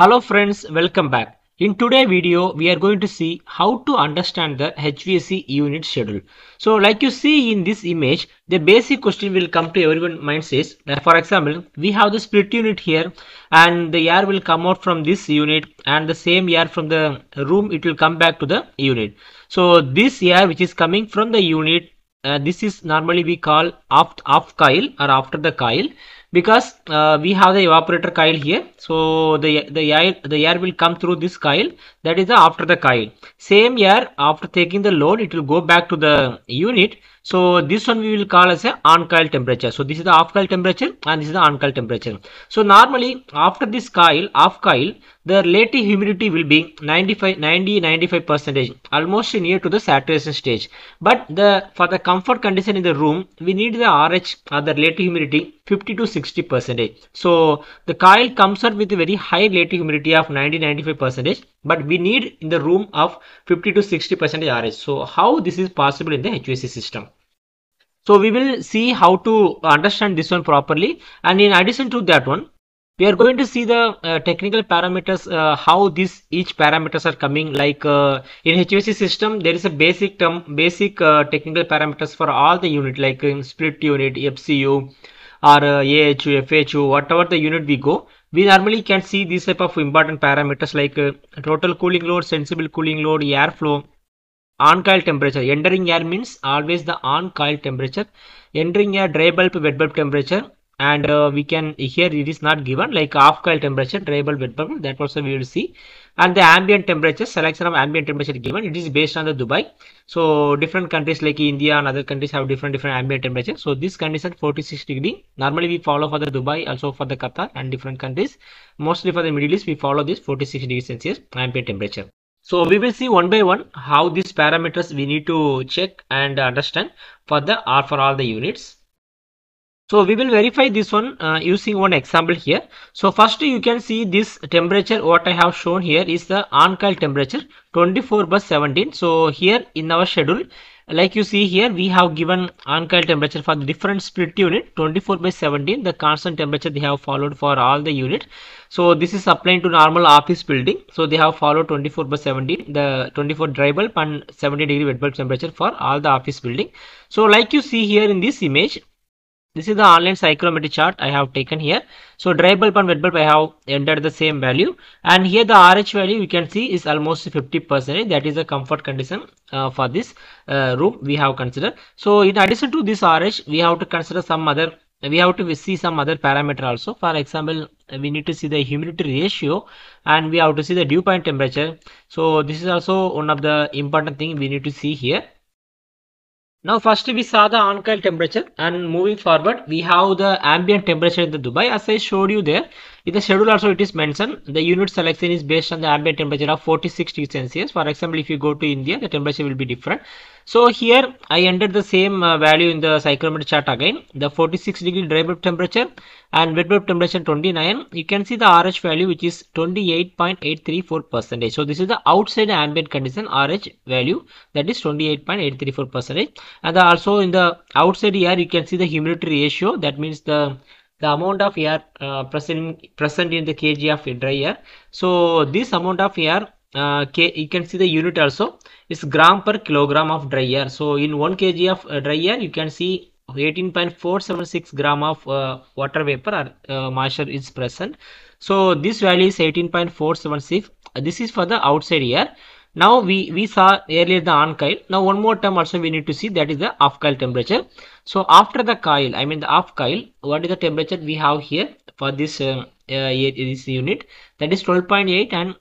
Hello friends, welcome back. In today's video, we are going to see how to understand the HVAC unit schedule. So like you see in this image, the basic question will come to everyone mind says that for example, we have the split unit here and the air will come out from this unit and the same air from the room, it will come back to the unit. So this air which is coming from the unit, uh, this is normally we call off, off coil or after the coil because uh, we have the evaporator coil here. So the the air the air will come through this coil. That is the after the coil. Same air after taking the load it will go back to the unit so this one we will call as a on coil temperature. So this is the off coil temperature and this is the on coil temperature. So normally after this coil off coil the relative humidity will be 95 90 95 percentage almost near to the saturation stage. But the for the comfort condition in the room we need the rh or the relative humidity 50 to 60 percentage. So the coil comes out with a very high relative humidity of 90 95 percentage but we need in the room of 50 to 60 percentage rh so how this is possible in the hvac system so we will see how to understand this one properly. And in addition to that one we are going to see the uh, technical parameters uh, how this each parameters are coming. Like uh, in HVAC system there is a basic term basic technical parameters for all the unit like in split unit FCU or AHU FHU whatever the unit we go. We normally can see these type of important parameters like total cooling load sensible cooling load airflow on coil temperature. Entering air means always the on coil temperature. Entering air dry bulb wet bulb temperature. And uh, we can here it is not given like off coil temperature dry bulb wet bulb that also we will see. And the ambient temperature selection of ambient temperature given. It is based on the dubai. So different countries like india and other countries have different different ambient temperature. So this condition 46 degree. Normally we follow for the dubai also for the qatar and different countries. Mostly for the middle east we follow this 46 degree celsius ambient temperature so we will see one by one how these parameters we need to check and understand for the or for all the units so we will verify this one uh, using one example here. So first you can see this temperature what I have shown here is the on coil temperature 24 by 17. So here in our schedule like you see here we have given on coil temperature for the different split unit 24 by 17 the constant temperature they have followed for all the unit. So this is applying to normal office building. So they have followed 24 by 17 the 24 dry bulb and 70 degree wet bulb temperature for all the office building. So like you see here in this image this is the online psychrometry chart I have taken here. So dry bulb and wet bulb I have entered the same value. And here the RH value you can see is almost 50 percent. That is the comfort condition uh, for this uh, room we have considered. So in addition to this RH we have to consider some other we have to see some other parameter also. For example we need to see the humidity ratio and we have to see the dew point temperature. So this is also one of the important thing we need to see here now first we saw the on coil temperature and moving forward we have the ambient temperature in the Dubai. As I showed you there in the schedule also it is mentioned the unit selection is based on the ambient temperature of 46 degrees Celsius. For example if you go to India the temperature will be different. So here I entered the same uh, value in the psychrometer chart again. The 46 degree dry bulb temperature and wet bulb temperature 29 you can see the RH value which is 28.834 percentage. So this is the outside ambient condition RH value that is 28.834 percentage. And also in the outside air you can see the humidity ratio. That means the the amount of air uh, present present in the kg of dry air so this amount of air uh, K, you can see the unit also is gram per kilogram of dry air so in 1 kg of uh, dry air you can see 18.476 gram of uh, water vapor or uh, moisture is present. So this value is 18.476 this is for the outside air now we we saw earlier the on coil. Now one more term also we need to see that is the off coil temperature. So after the coil i mean the off coil what is the temperature we have here for this uh, uh, this unit? That is 12.8 and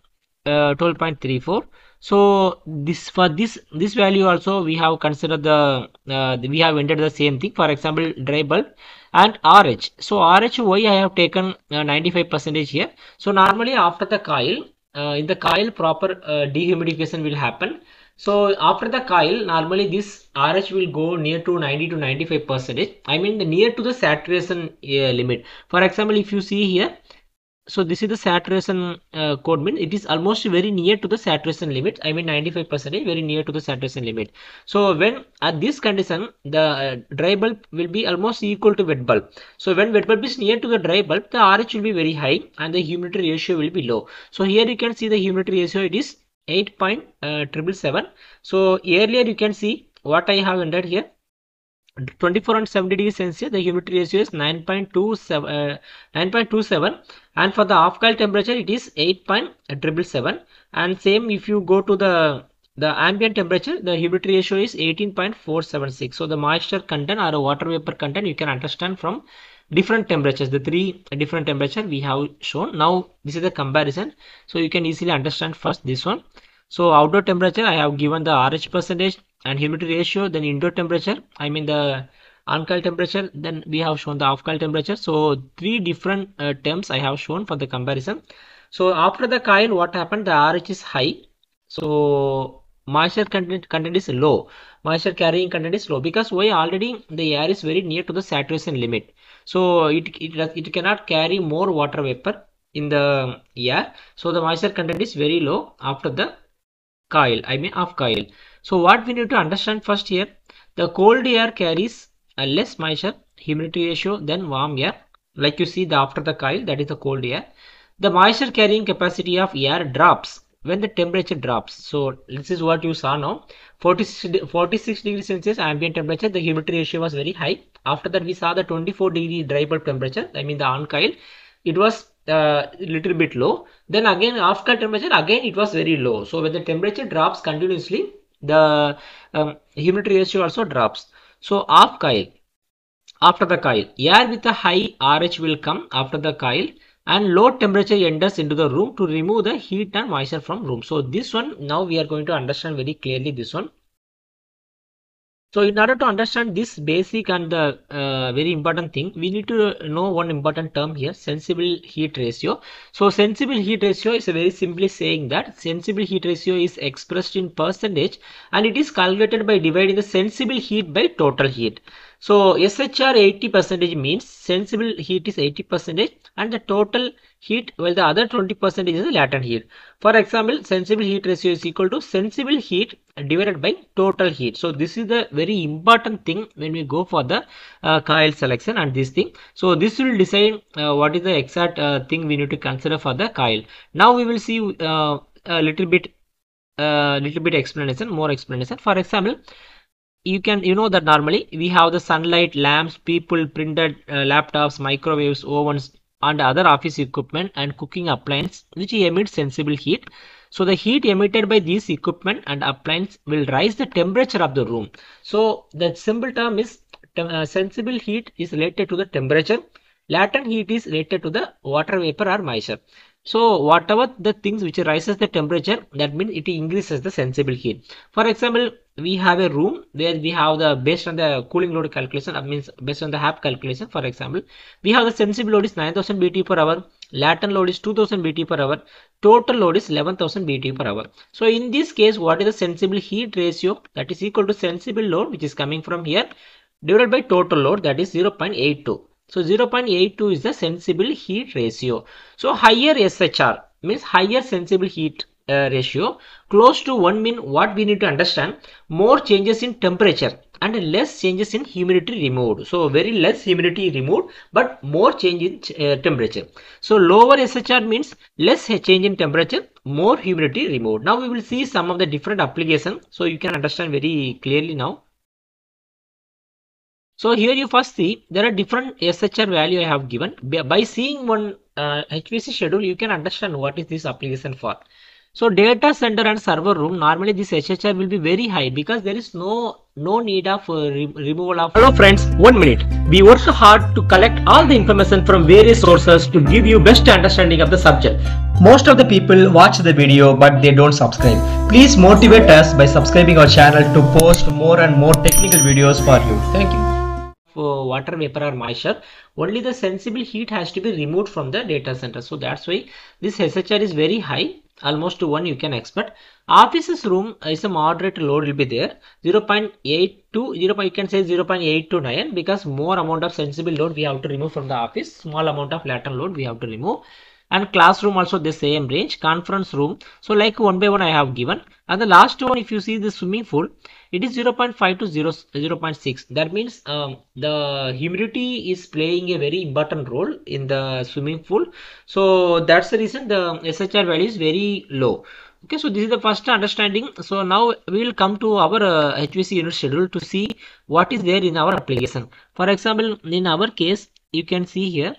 uh, 12.34 so this for this this value also we have considered the uh, we have entered the same thing. For example dry bulb and RH so RH why I have taken 95 percentage here? So normally after the coil uh, in the coil proper uh, dehumidification will happen. So after the coil normally this RH will go near to 90 to 95 percentage. I mean the near to the saturation uh, limit. For example if you see here so this is the saturation uh, code means it is almost very near to the saturation limit. I mean 95 percent is very near to the saturation limit. So when at this condition the uh, dry bulb will be almost equal to wet bulb. So when wet bulb is near to the dry bulb the rh will be very high and the humidity ratio will be low. So here you can see the humidity ratio. It is 8.777 so earlier you can see what i have entered here 24 and 70 degrees Celsius, the humidity ratio is 9.27, uh, 9.27 and for the off coil temperature it is 8.777 and same if you go to the the ambient temperature the humidity ratio is 18.476 so the moisture content or water vapor content you can understand from different temperatures the three different temperature we have shown. Now this is the comparison. So you can easily understand first this one so outdoor temperature i have given the rh percentage and humidity ratio then indoor temperature i mean the on temperature then we have shown the coil temperature. So three different uh, terms i have shown for the comparison. So after the coil what happened? The rh is high. So moisture content content is low. Moisture carrying content is low because why? Already the air is very near to the saturation limit. So it it, it cannot carry more water vapor in the air. So the moisture content is very low after the coil i mean off coil so what we need to understand first here, the cold air carries a less moisture humidity ratio than warm air. Like you see the after the coil that is the cold air. The moisture carrying capacity of air drops when the temperature drops. So this is what you saw now. 46, 46 degrees Celsius ambient temperature, the humidity ratio was very high. After that we saw the 24 degree dry bulb temperature, I mean the on coil. It was uh, little bit low. Then again after temperature, again it was very low. So when the temperature drops continuously, the um, humidity ratio also drops. So off coil, after the coil, air with a high RH will come after the coil and low temperature enters into the room to remove the heat and moisture from room. So this one now we are going to understand very clearly this one. So in order to understand this basic and the uh, very important thing, we need to know one important term here, sensible heat ratio. So sensible heat ratio is a very simply saying that sensible heat ratio is expressed in percentage and it is calculated by dividing the sensible heat by total heat. So SHR 80 percentage means sensible heat is 80 percentage and the total heat while the other 20 percentage is the latent heat. For example, sensible heat ratio is equal to sensible heat divided by total heat. So this is the very important thing when we go for the uh, coil selection and this thing. So this will decide uh, what is the exact uh, thing we need to consider for the coil. Now we will see uh, a little bit uh, little bit explanation more explanation. For example, you can you know that normally we have the sunlight lamps people printed uh, laptops microwaves ovens and other office equipment and cooking appliances which emit sensible heat. So the heat emitted by these equipment and appliances will rise the temperature of the room. So the simple term is uh, sensible heat is related to the temperature. Latent heat is related to the water vapor or moisture so whatever the things which rises the temperature that means it increases the sensible heat. For example we have a room where we have the based on the cooling load calculation that means based on the HAP calculation for example we have the sensible load is 9000 BT per hour latent load is 2000 BT per hour total load is 11000 BT per hour. So in this case what is the sensible heat ratio? That is equal to sensible load which is coming from here divided by total load that is 0.82 so 0.82 is the sensible heat ratio. So higher SHR means higher sensible heat uh, ratio close to 1 mean what we need to understand more changes in temperature and less changes in humidity removed. So very less humidity removed but more change in uh, temperature. So lower shr means less change in temperature more humidity removed. Now we will see some of the different application. So you can understand very clearly now so here you first see there are different SHR value I have given. By seeing one uh, HVAC schedule, you can understand what is this application for. So data center and server room normally this SHR will be very high because there is no no need of uh, re removal of. Hello friends, one minute. We work hard to collect all the information from various sources to give you best understanding of the subject. Most of the people watch the video but they don't subscribe. Please motivate us by subscribing our channel to post more and more technical videos for you. Thank you uh, water vapor or moisture only the sensible heat has to be removed from the data center. So that's why this SHR is very high almost to 1 you can expect. Office's room is a moderate load will be there 0.8 to 0 you can say 0.8 to 9 because more amount of sensible load we have to remove from the office small amount of latent load we have to remove and classroom also the same range conference room. So like one by one i have given. And the last one if you see the swimming pool it is 0.5 to 0 0.6 that means um, the humidity is playing a very important role in the swimming pool. So that's the reason the shr value is very low. Okay so this is the first understanding. So now we will come to our uh, hvc unit schedule to see what is there in our application. For example in our case you can see here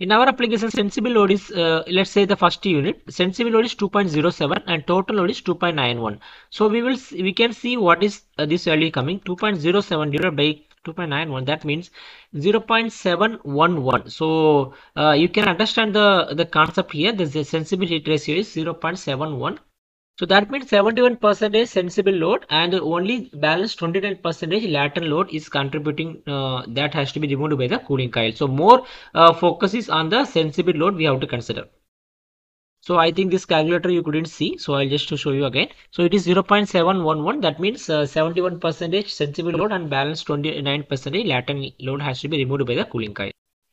in our application sensible load is uh, let's say the first unit. Sensible load is 2.07 and total load is 2.91 so we will we can see what is uh, this value coming. 2.07 divided by 2.91 that means 0.711 so uh, you can understand the the concept here. The sensible heat ratio is 0.71 so that means 71 percentage sensible load and only balance 29 percentage latent load is contributing uh, that has to be removed by the cooling coil so more uh, focus is on the sensible load we have to consider so I think this calculator you couldn't see. So I'll just to show you again. So it is 0.711. That means 71 uh, percentage sensible load and balance 29 percentage latent load has to be removed by the cooling coil.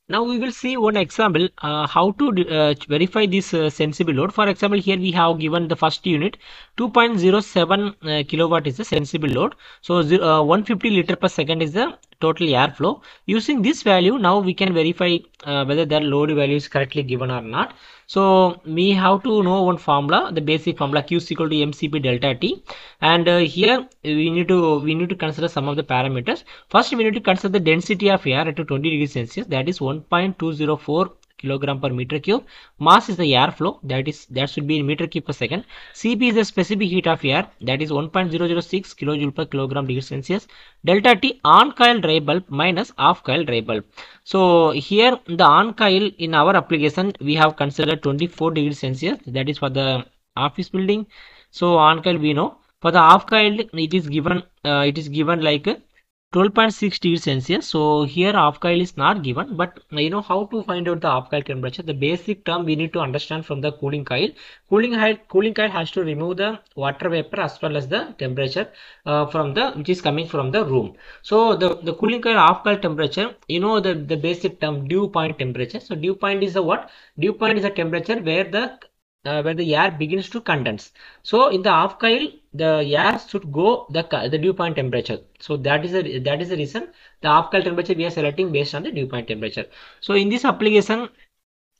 Now we will see one example uh, how to uh, verify this uh, sensible load. For example, here we have given the first unit 2.07 uh, kilowatt is the sensible load. So uh, 150 liter per second is the total airflow. Using this value, now we can verify uh, whether the load value is correctly given or not. So we have to know one formula, the basic formula Q is equal to mCp delta T. And uh, here we need to we need to consider some of the parameters. First, we need to consider the density of air at 20 degrees Celsius. That is 1.204 kilogram per meter cube. Mass is the air flow that is that should be in meter cube per second. Cp is the specific heat of air that is 1.006 kilojoule per kilogram degree Celsius. Delta T on coil dry bulb minus off coil dry bulb. So here the on coil in our application we have considered 24 degree Celsius that is for the office building. So on coil we know for the off coil it is given uh, it is given like 12.6 degrees Celsius. So here coil is not given, but you know how to find out the coil temperature. The basic term we need to understand from the cooling coil. Cooling coil, cooling coil has to remove the water vapor as well as the temperature uh, from the which is coming from the room. So the the cooling coil coil temperature, you know the the basic term dew point temperature. So dew point is a what? Dew point is a temperature where the uh, where the air begins to condense. So in the coil, the air should go the the dew point temperature. So that is the that is the reason the coil temperature we are selecting based on the dew point temperature. So in this application,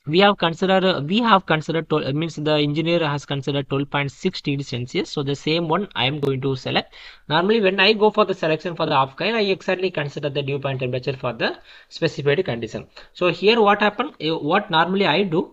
we have considered we have considered uh, means the engineer has considered 12.6 degrees celsius so the same one i am going to select normally when i go for the selection for the coil i exactly consider the dew point temperature for the specified condition so here what happened uh, what normally i do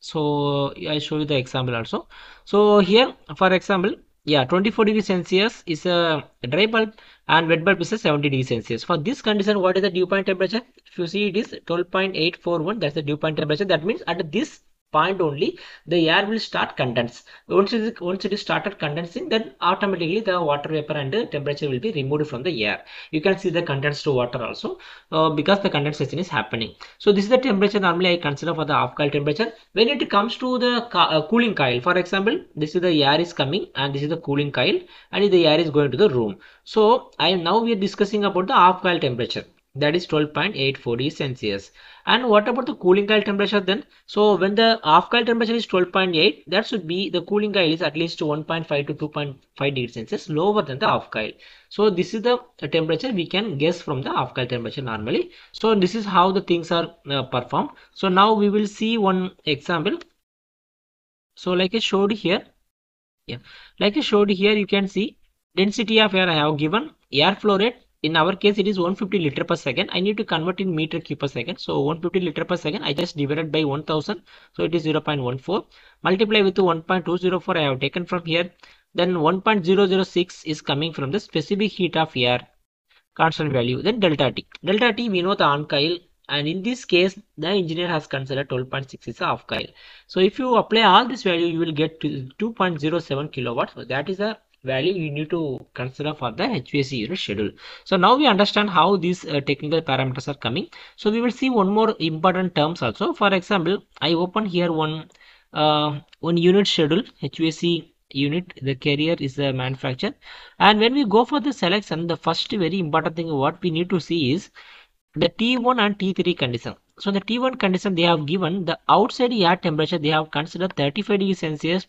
so i show you the example also. So here for example yeah 24 degrees celsius is a dry bulb and wet bulb is a 70 degrees celsius. For this condition what is the dew point temperature? If you see it is 12.841 that's the dew point temperature. That means at this point only the air will start condense once it is, once it is started condensing then automatically the water vapor and temperature will be removed from the air. You can see the condensed water also uh, because the condensation is happening. So this is the temperature normally i consider for the off coil temperature. When it comes to the uh, cooling coil for example this is the air is coming and this is the cooling coil and the air is going to the room. So i am now we are discussing about the off coil temperature that is 12.84 degrees Celsius. And what about the cooling coil temperature then? So when the off coil temperature is 12.8, that should be the cooling coil is at least 1.5 to 2.5 degrees Celsius lower than the off coil. So this is the temperature we can guess from the off coil temperature normally. So this is how the things are uh, performed. So now we will see one example. So like I showed here, yeah, like I showed here, you can see density of air I have given air flow rate in our case it is 150 liter per second. I need to convert in meter cube per second. So 150 liter per second i just divided by 1000 so it is 0.14 multiply with 1.204 i have taken from here. Then 1.006 is coming from the specific heat of air constant value. Then delta t. Delta t we know the on coil and in this case the engineer has considered 12.6 is off coil so if you apply all this value you will get to 2.07 kilowatts. So that is the value you need to consider for the HVAC unit schedule. So now we understand how these uh, technical parameters are coming. So we will see one more important terms also. For example, I open here one uh, one unit schedule HVAC unit the carrier is the manufacturer and when we go for the selection the first very important thing what we need to see is the T1 and T3 condition So the T1 condition they have given the outside air temperature they have considered 35 degrees Celsius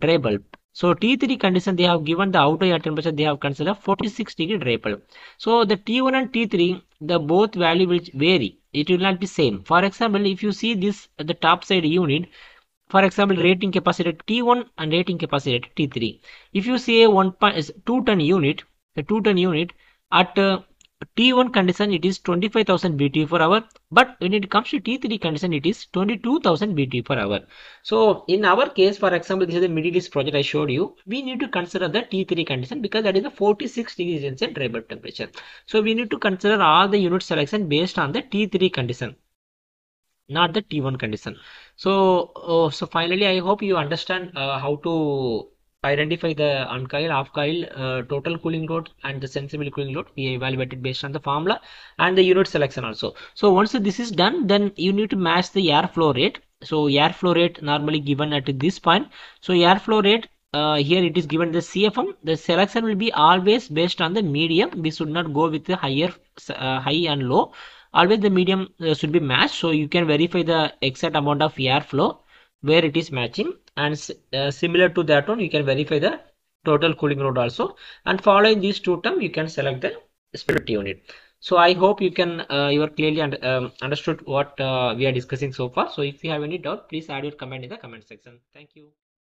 dry bulb. So T3 condition they have given the outer air temperature they have considered 46 degree bulb. So the T1 and T3 the both value will vary. It will not be same. For example, if you see this the top side unit, for example rating capacity T1 and rating capacity T3. If you see a 1 2 ton unit, the 2 ton unit at uh, T1 condition it is 25,000 BTU per hour but when it comes to T3 condition it is 22,000 BTU per hour. So in our case for example this is the Middle East project I showed you we need to consider the T3 condition because that is the 46 degrees Celsius temperature. So we need to consider all the unit selection based on the T3 condition not the T1 condition. So, uh, so finally, I hope you understand uh, how to identify the uncoil, off coil, uh, total cooling load and the sensible cooling load we evaluated based on the formula and the unit selection also. So once this is done, then you need to match the airflow rate. So airflow rate normally given at this point. So airflow rate uh, here it is given the CFM. The selection will be always based on the medium. We should not go with the higher, uh, high and low. Always the medium uh, should be matched. So you can verify the exact amount of airflow where it is matching and uh, similar to that one you can verify the total cooling load also. And following these two terms you can select the split unit. So i hope you can uh, you are clearly um, understood what uh, we are discussing so far. So if you have any doubt please add your comment in the comment section. Thank you